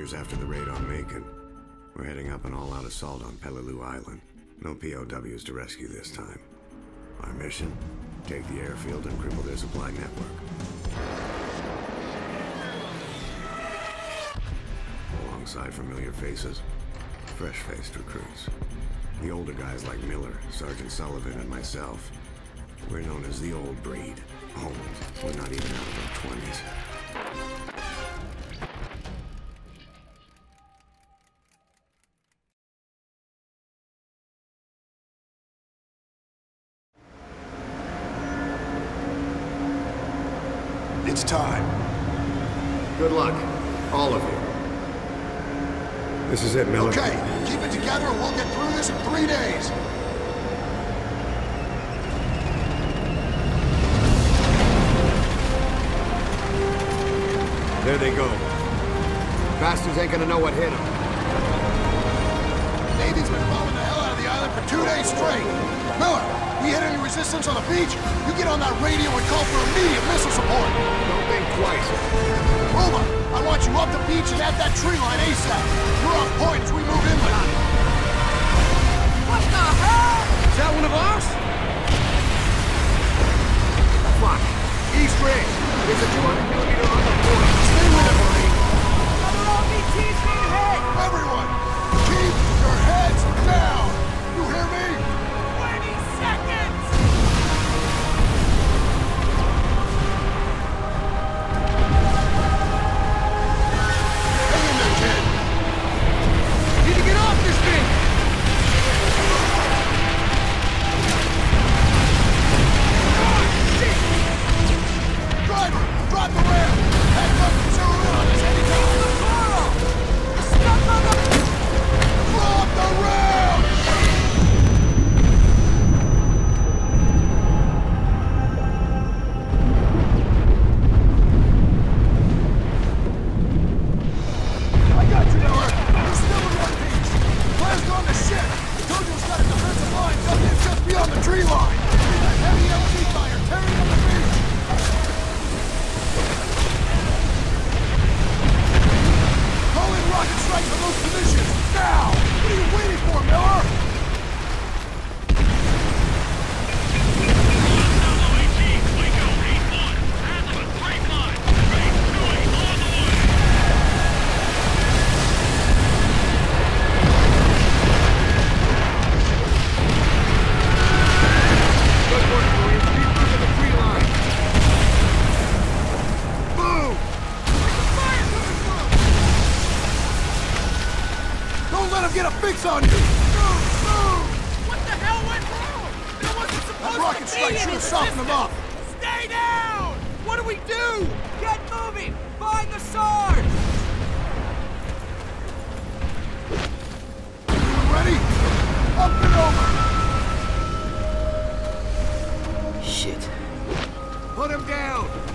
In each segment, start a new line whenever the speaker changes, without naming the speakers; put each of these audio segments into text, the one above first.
years after the raid on Makin. We're heading up an all-out assault on Peleliu Island. No POWs to rescue this time. Our mission? Take the airfield and cripple their supply network. Alongside familiar faces, fresh-faced recruits. The older guys like Miller, Sergeant Sullivan, and myself. We're known as the old breed. Old. We're not even out of our twenties.
It's time.
Good luck, all of you. This is it, Miller.
Okay, keep it together and we'll get through this in three days.
There they go. Bastards ain't gonna know what hit them.
Navy's been bombing the hell out of the island for two days straight. Miller, we hit any resistance on the beach, you get on that radio and call for immediate missile support.
Don't think twice.
Roma, I want you up the beach and at that tree line ASAP. We're on point as we move inland.
What the hell?
Is that one of ours?
Fuck! East Ridge! There's a 200
should
any
have softened him up!
Stay down! What do we do? Get moving! Find the SARS!
You ready? Up and over!
Shit. Put him down!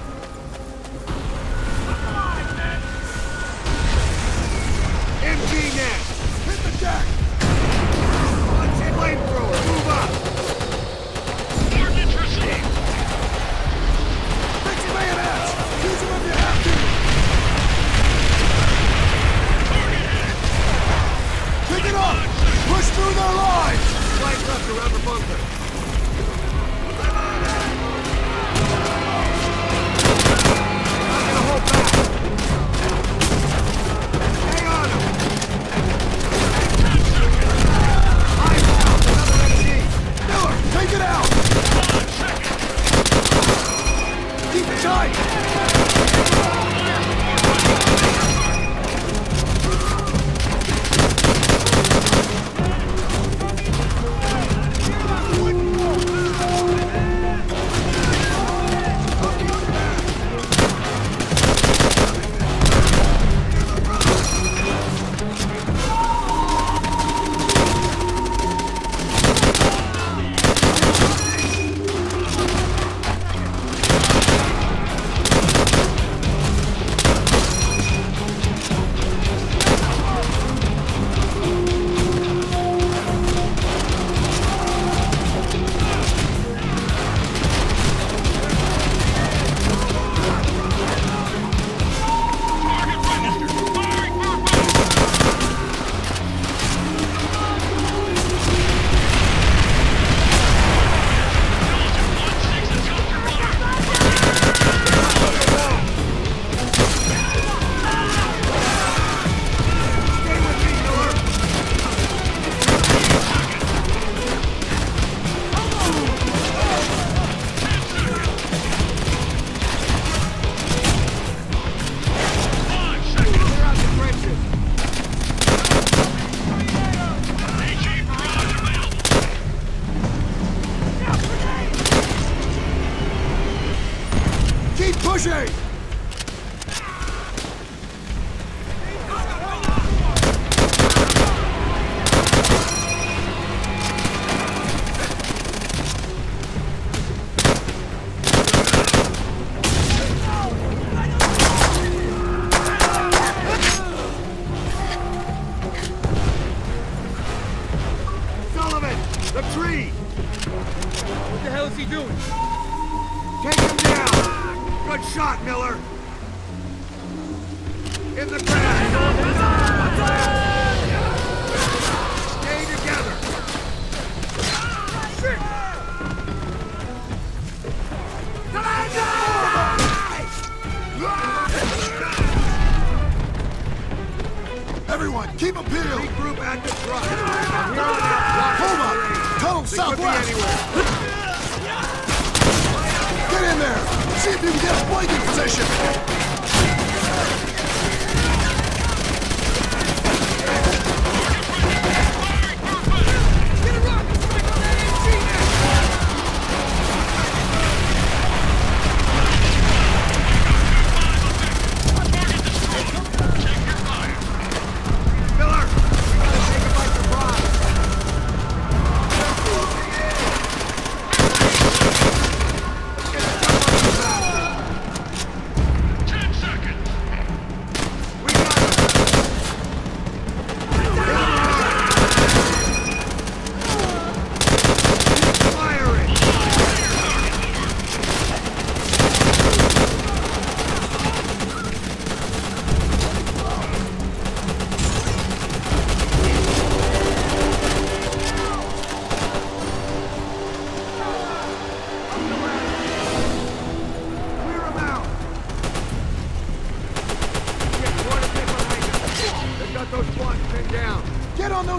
Take
him down! Good shot, Miller! In the grass! Stay together!
Everyone, keep peeled!
Regroup at the truck! From here on out,
Hold up! Tunnel
They could be
southwest! Get in there! See if you can get a flanking position!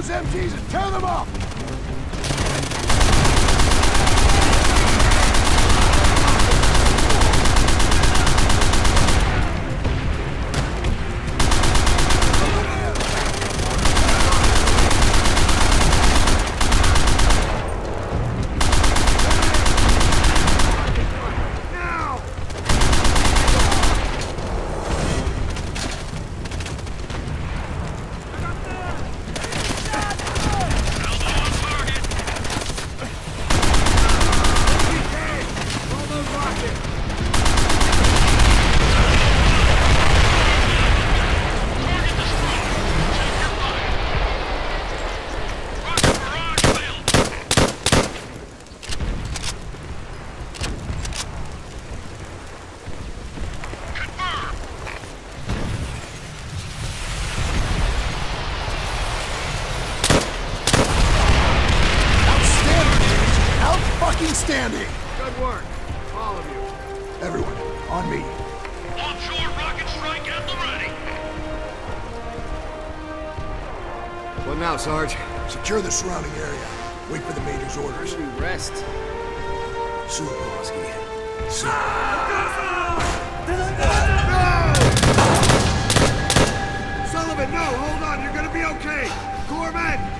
Those
MGs and tear them up! Fucking standing!
Good work, all of you.
Everyone, on me.
Onshore rocket strike at the ready.
What now, Sarge?
Secure the surrounding area. Wait for the Major's orders.
We Rest.
Sulepowski.
Sullivan, no, hold on, you're gonna be okay. Corpsman,